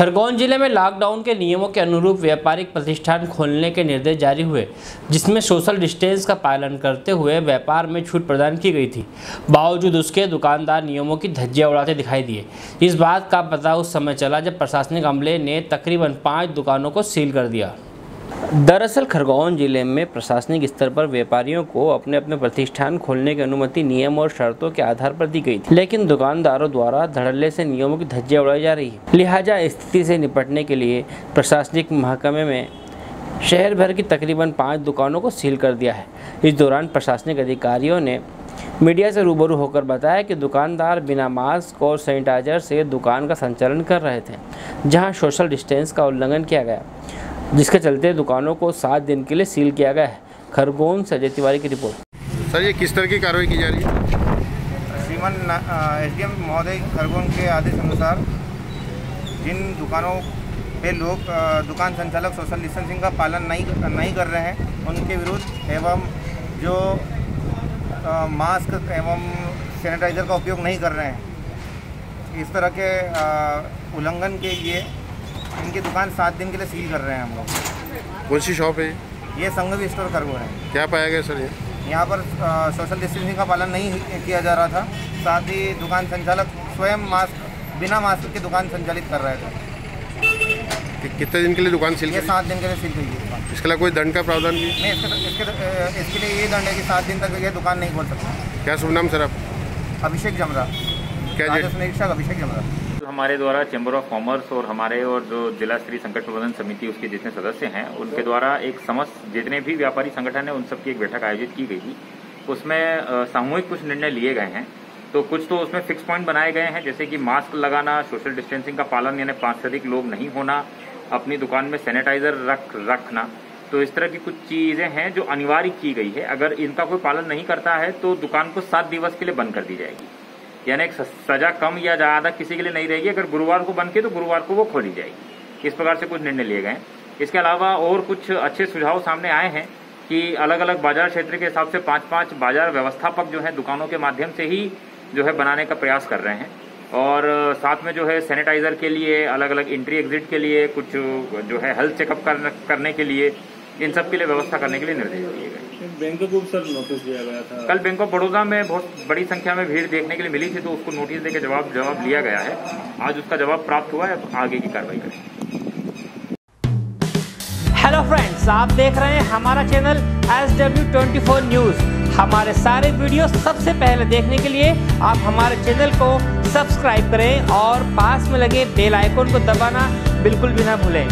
खरगोन ज़िले में लॉकडाउन के नियमों के अनुरूप व्यापारिक प्रतिष्ठान खोलने के निर्देश जारी हुए, जिसमें सोशल डिस्टेंस का पालन करते हुए व्यापार में छूट प्रदान की गई थी। बावजूद उसके दुकानदार नियमों की धज्जियाँ उड़ाते दिखाई दिए। इस बात का पता उस समय चला जब प्रशासनिक अमले ने तकरीबन पाँच दुकानों को सील कर दिया। दरअसल खरगोन ज़िले में प्रशासनिक स्तर पर व्यापारियों को अपने अपने प्रतिष्ठान खोलने की अनुमति, नियम और शर्तों के आधार पर दी गई थी। लेकिन दुकानदारों द्वारा धड़ल्ले से नियमों की धज्जियाँ उड़ाई जा रही है। लिहाजा स्थिति से निपटने के लिए प्रशासनिक महकमे में शहर भर की तकरीबन पाँच दुकानों को सील कर दिया है। इस दौरान प्रशासनिक अधिकारियों ने मीडिया से रूबरू होकर बताया कि दुकानदार बिना मास्क और सैनिटाइजर से दुकान का संचालन कर रहे थे, जहाँ सोशल डिस्टेंस का उल्लंघन किया गया। जिसके चलते दुकानों को सात दिन के लिए सील किया गया है। खरगोन से अजय तिवारी की रिपोर्ट। सर ये किस तरह की कार्रवाई की जा रही है? श्रीमान एस डी एम महोदय खरगोन के आदेश अनुसार जिन दुकानों पे लोग दुकान संचालक सोशल डिस्टेंसिंग का पालन नहीं नहीं कर रहे हैं उनके विरुद्ध एवं जो मास्क एवं सैनिटाइज़र का उपयोग नहीं कर रहे हैं। इस तरह के उल्लंघन के लिए इनकी दुकान सात दिन के लिए सील कर रहे हैं हम लोग। कौन सी शॉप है ये? संगम स्टोर खरगोन है। क्या पाया गया सर ये? यहाँ पर सोशल डिस्टेंसिंग का पालन नहीं किया जा रहा था साथ ही दुकान संचालक स्वयं मास्क बिना मास्क की दुकान संचालित कर रहे थे। कि कितने दिन के लिए दुकान सील ये सात दिन के लिए सील हुई है। इसके लिए कोई दंड का प्रावधान भी नहीं इसके इसके इसके लिए ये दंड है कि सात दिन तक ये दुकान नहीं खोल सकता। क्या शुभ नाम सर आप अभिषेक जमरा। क्या निरीक्षक अभिषेक जमरा। हमारे द्वारा चैम्बर ऑफ़ कॉमर्स और हमारे और जो जिला स्तरीय संकट प्रबंधन समिति, उसके जितने सदस्य हैं, उनके द्वारा एक समस्त जितने भी व्यापारी संगठन है, उन सबकी एक बैठक आयोजित की गई थी। उसमें सामूहिक कुछ निर्णय लिए गए हैं। तो कुछ तो उसमें फिक्स पॉइंट बनाए गए हैं, जैसे कि मास्क लगाना सोशल डिस्टेंसिंग का पालन, यानी पाँच से अधिक लोग नहीं होना, अपनी दुकान में सैनिटाइजर रख, रखना। तो इस तरह की कुछ चीज़ें हैं जो अनिवार्य की गई है। अगर इनका कोई पालन नहीं करता है तो दुकान को सात दिवस के लिए बंद कर दी जाएगी। यानी एक सजा कम या ज़्यादा किसी के लिए नहीं रहेगी। अगर गुरुवार को बंद की तो गुरुवार को वो खोली जाएगी। इस प्रकार से कुछ निर्णय लिए गए इसके अलावा और कुछ अच्छे सुझाव सामने आए हैं कि अलग अलग बाज़ार क्षेत्र के हिसाब से पाँच पाँच बाज़ार व्यवस्थापक जो है दुकानों के माध्यम से ही जो है बनाने का प्रयास कर रहे हैं। और साथ में जो है सैनिटाइजर के लिए अलग अलग एंट्री एग्जिट के लिए, कुछ जो है हेल्थ चेकअप करने के लिए, इन सब के लिए व्यवस्था करने के लिए निर्देश दिए बैंक को सर नोटिस दिया गया था। कल बैंक ऑफ़ बड़ौदा में बहुत बड़ी संख्या में भीड़ देखने के लिए मिली थी तो उसको नोटिस देकर जवाब जवाब लिया गया है। आज उसका जवाब प्राप्त हुआ है अब आगे की कार्रवाई करेंगे हेलो फ्रेंड्स आप देख रहे हैं हमारा channel S W twenty four news हमारे सारे वीडियो सबसे पहले देखने के लिए आप हमारे चैनल को सब्सक्राइब करें और पास में लगे बेल आइकन को दबाना बिल्कुल भी ना भूलें।